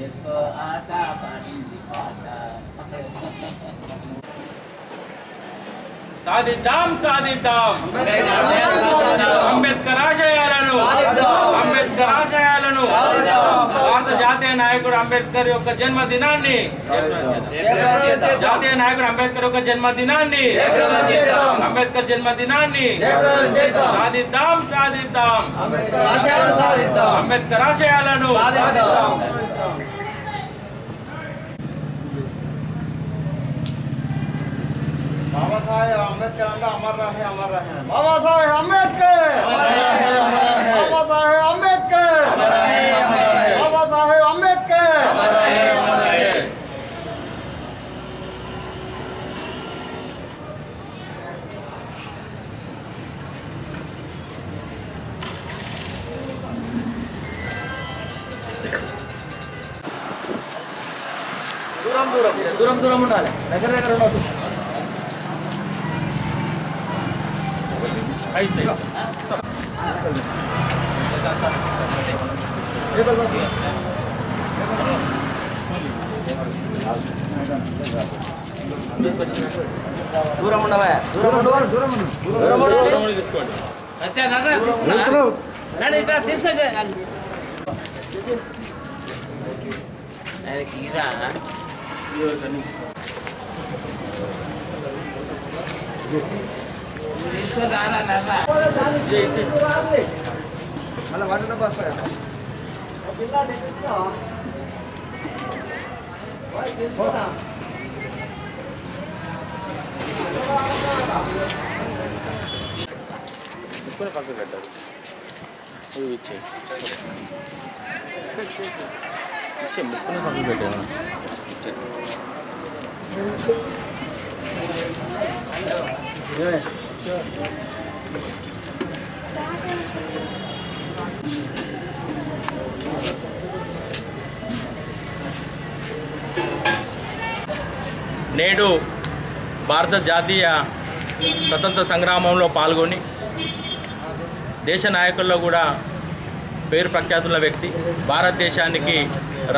इसको आता पानी दिखाता సాధిద్దాం సాధిద్దాం అంబేద్కర్ ఆశయాలను నాయకుడు అంబేద్కర్ యొక్క జన్మదినాన్ని జాతీయ నాయకుడు అంబేద్కర్ యొక్క జన్మదినాన్ని అంబేద్కర్ జన్మదినాన్ని సాధిద్దాం సాధిద్దాం అంబేద్కర్ ఆశయాలను బాబాసాహెబ్ అంబేద్కర్ అంటే అమర్ రహే అమర్ రహే బాబాసాహెబ్ అంబేద్కర్ బాబాసాహెబ్ అంబేద్కర్ బాబాసాహెబ్ దూరం దూరం దూరం దూరం ఉండాలి దగ్గర దగ్గర ఉండదు దూరం ఉండవా దూరం ఉండవాలి దూరం దూరం ఉండాలి తీసుకోండి అచ్చా నాన్న తీసుకున్నా నన్ను ఇట్లా తీసుకొచ్చే మళ్ళీ వాటిలో బస్ ముక్కుని పక్కకు పెట్టారు ఇవి ఇచ్చే ఇచ్చే ముక్కుని పక్కకు పెట్టాను నేడు భారత జాతీయ స్వతంత్ర సంగ్రామంలో పాల్గొని దేశ నాయకుల్లో కూడా పేరు ప్రఖ్యాతుల వ్యక్తి. భారతదేశానికి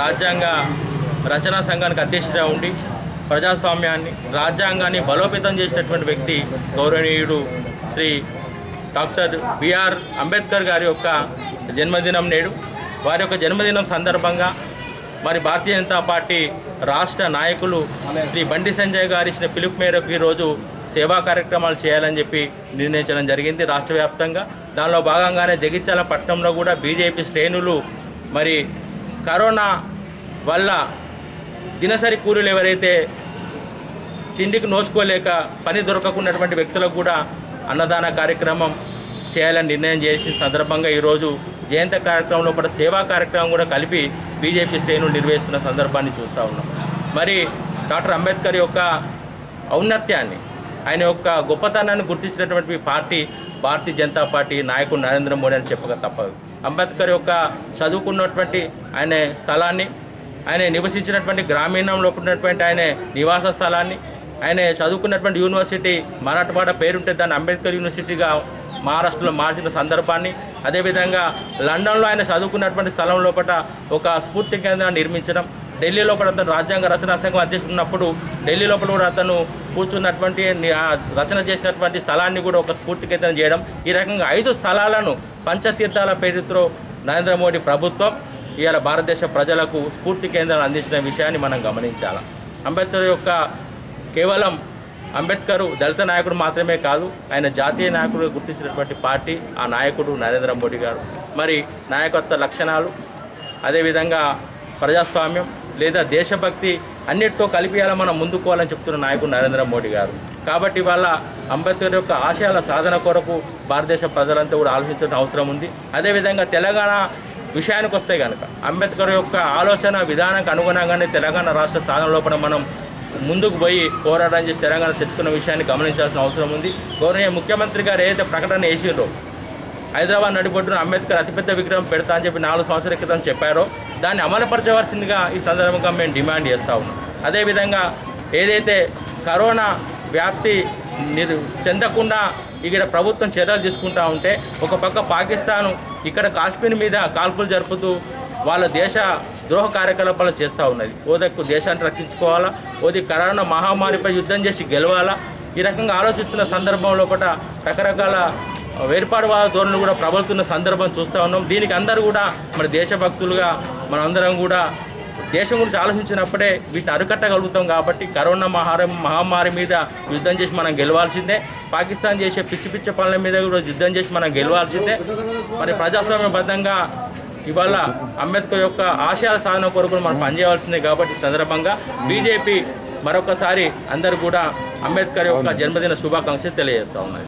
రాజ్యాంగ రచనా సంఘానికి అధ్యక్షుడిగా ఉండి ప్రజాస్వామ్యాన్ని రాజ్యాంగాన్ని బలోపేతం చేసినటువంటి వ్యక్తి గౌరవనీయుడు Shri doctor B R Ambedkar గారి యొక్క జన్మదినం నేడు. వారి యొక్క జన్మదినం సందర్భంగా మరి భారతీయ జనతా పార్టీ రాష్ట్ర నాయకులు శ్రీ బండి సంజయ్ గారు ఇచ్చిన పిలుపు మేరకు ఈరోజు సేవా కార్యక్రమాలు చేయాలని చెప్పి నిర్ణయించడం జరిగింది రాష్ట్ర వ్యాప్తంగా. దానిలో భాగంగానే జగిత్యాల పట్టణంలో కూడా బీజేపీ శ్రేణులు మరి కరోనా వల్ల దినసరి కూలీలు ఎవరైతే తిండికి నోచుకోలేక పని దొరకకున్నటువంటి వ్యక్తులకు కూడా అన్నదాన కార్యక్రమం చేయాలని నిర్ణయం చేసిన సందర్భంగా ఈరోజు జయంత కార్యక్రమంలో కూడా సేవా కార్యక్రమం కూడా కలిపి బీజేపీ శ్రేణులు నిర్వహిస్తున్న సందర్భాన్ని చూస్తూ ఉన్నాం. మరి డాక్టర్ అంబేద్కర్ యొక్క ఔన్నత్యాన్ని ఆయన యొక్క గొప్పతనాన్ని గుర్తించినటువంటి పార్టీ భారతీయ జనతా పార్టీ నాయకుడు నరేంద్ర మోడీ అని చెప్పక తప్పదు. అంబేద్కర్ యొక్క చదువుకున్నటువంటి ఆయన స్థలాన్ని ఆయన నివసించినటువంటి గ్రామీణంలో ఉన్నటువంటి ఆయన నివాస స్థలాన్ని ఆయన చదువుకున్నటువంటి యూనివర్సిటీ మరాఠవాడ పేరుంటే దాన్ని అంబేద్కర్ యూనివర్సిటీగా మహారాష్ట్రలో మార్చిన సందర్భాన్ని అదేవిధంగా లండన్లో ఆయన చదువుకున్నటువంటి స్థలం లోపల ఒక స్ఫూర్తి కేంద్రాన్ని నిర్మించడం ఢిల్లీ లోపల అతను రాజ్యాంగ రచనా సంఘం అధ్యక్షుడు ఉన్నప్పుడు ఢిల్లీ లోపల కూడా అతను కూర్చున్నటువంటి రచన చేసినటువంటి స్థలాన్ని కూడా ఒక స్ఫూర్తి కేంద్రం చేయడం. ఈ రకంగా ఐదు స్థలాలను పంచతీర్థాల పేరుతో నరేంద్ర మోడీ ప్రభుత్వం ఇవాళ భారతదేశ ప్రజలకు స్ఫూర్తి కేంద్రాలు అందించిన విషయాన్ని మనం గమనించాలి. అంబేద్కర్ యొక్క కేవలం అంబేద్కర్ దళిత నాయకుడు మాత్రమే కాదు ఆయన జాతీయ నాయకుడు గుర్తించినటువంటి పార్టీ ఆ నాయకుడు నరేంద్ర మోడీ గారు. మరి నాయకత్వ లక్షణాలు అదేవిధంగా ప్రజాస్వామ్యం లేదా దేశభక్తి అన్నిటితో కలిపియాల మనం ముందుకోవాలని చెప్తున్న నాయకుడు నరేంద్ర మోడీ గారు. కాబట్టి వాళ్ళ అంబేద్కర్ యొక్క ఆశయాల సాధన కొరకు భారతదేశ ప్రజలంతా కూడా ఆలోచించాల్సిన అవసరం ఉంది. అదేవిధంగా తెలంగాణ విషయానికి వస్తే కనుక అంబేద్కర్ యొక్క ఆలోచన విధానానికి అనుగుణంగానే తెలంగాణ రాష్ట్ర సాధన లోపల మనం ముందుకు పోయి పోరాటం చేసి తెలంగాణ తెచ్చుకున్న విషయాన్ని గమనించాల్సిన అవసరం ఉంది. గౌరవ ముఖ్యమంత్రి గారు ఏదైతే ప్రకటన వేసిండ్రో హైదరాబాద్ నడిబొడ్డున అంబేద్కర్ అతిపెద్ద విగ్రహం పెడతా అని చెప్పి నాలుగు సంవత్సరాల క్రితం చెప్పారో. దాన్ని అమలుపరచవలసిందిగా ఈ సందర్భంగా మేము డిమాండ్ చేస్తూ ఉన్నాం. అదేవిధంగా ఏదైతే కరోనా వ్యాప్తి నిర్ చెందకుండా ఇక్కడ ప్రభుత్వం చర్యలు తీసుకుంటా ఉంటే ఒక పక్క పాకిస్తాను ఇక్కడ కాశ్మీర్ మీద కాల్పులు జరుపుతూ వాళ్ళ దేశ ద్రోహ కార్యకలాపాలు చేస్తూ ఉన్నది. ఓదక్కు దేశాన్ని రక్షించుకోవాలా? ఓది కరోనా మహమ్మారిపై యుద్ధం చేసి గెలవాలా? ఈ రకంగా ఆలోచిస్తున్న సందర్భంలో కూడా రకరకాల వేర్పాటువాద ధోరణులు కూడా ప్రబలుతున్న సందర్భం చూస్తూ ఉన్నాం. దీనికి అందరూ కూడా మన దేశభక్తులుగా మనందరం కూడా దేశం గురించి ఆలోచించినప్పుడే వీటిని అరికట్టగలుగుతాం కాబట్టి కరోనా మహార మహమ్మారి మీద యుద్ధం చేసి మనం గెలవాల్సిందే. పాకిస్తాన్ చేసే పిచ్చి పిచ్చి పనుల మీద కూడా యుద్ధం చేసి మనం గెలవాల్సిందే. మరి ప్రజాస్వామ్యబద్ధంగా ఇవాళ అంబేద్కర్ యొక్క ఆశయాల సాధన కొరకు మనం పనిచేయవలసిందే కాబట్టి సందర్భంగా బీజేపీ మరొకసారి అందరూ కూడా అంబేద్కర్ యొక్క జన్మదిన శుభాకాంక్షలు తెలియజేస్తూ ఉన్నాయి